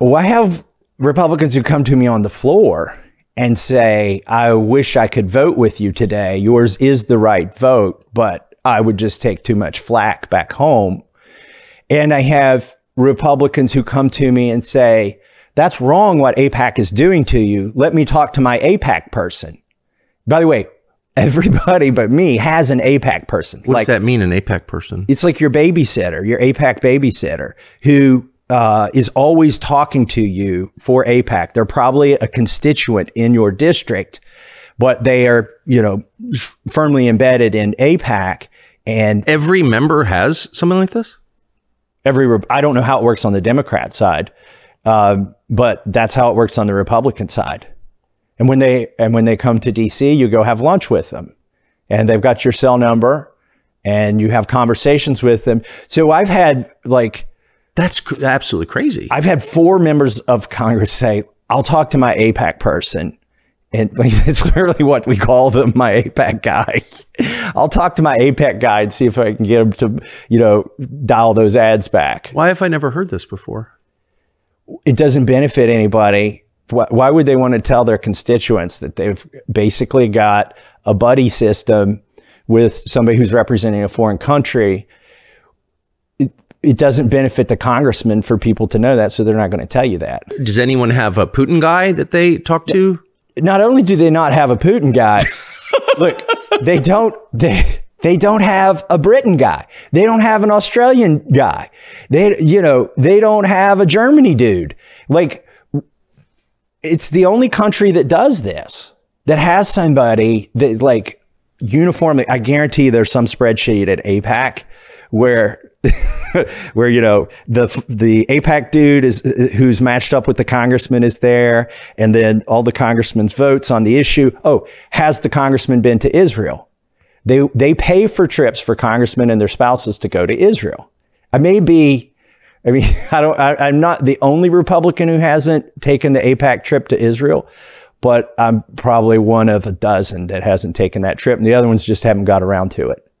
Well, I have Republicans who come to me on the floor and say, I wish I could vote with you today. Yours is the right vote, but I would just take too much flack back home. And I have Republicans who come to me and say, that's wrong what AIPAC is doing to you. Let me talk to my AIPAC person. By the way, everybody but me has an AIPAC person. What like, does that mean, an AIPAC person? It's like your babysitter, your AIPAC babysitter, who uh, is always talking to you for AIPAC. They're probably a constituent in your district, but they are, you know, firmly embedded in AIPAC. And every member has something like this. Every I don't know how it works on the Democrat side, uh, but that's how it works on the Republican side. And when they and when they come to DC, you go have lunch with them, and they've got your cell number, and you have conversations with them. So I've had like that's cr- absolutely crazy. I've had four members of Congress say, "I'll talk to my AIPAC person." And it's literally what we call them, my AIPAC guy. I'll talk to my AIPAC guy and see if I can get him to, you know, dial those ads back. Why have I never heard this before? It doesn't benefit anybody why would they want to tell their constituents that they've basically got a buddy system with somebody who's representing a foreign country? It, doesn't benefit the congressman for people to know that, so they're not going to tell you that. Does anyone have a Putin guy that they talk to? Not only do they not have a Putin guy, look, they don't they they don't have a Britain guy. They don't have an Australian guy. They you know, they don't have a Germany dude. Like it's the only country that does this, that has somebody that like uniformly, I guarantee there's some spreadsheet at AIPAC where where you know the the AIPAC dude is who's matched up with the congressman is there, and then all the congressman's votes on the issue. Oh, has the congressman been to Israel? They they pay for trips for congressmen and their spouses to go to Israel. I may be I mean, I don't, I, am not the only Republican who hasn't taken the AIPAC trip to Israel, but I'm probably one of a dozen that hasn't taken that trip. And the other ones just haven't got around to it.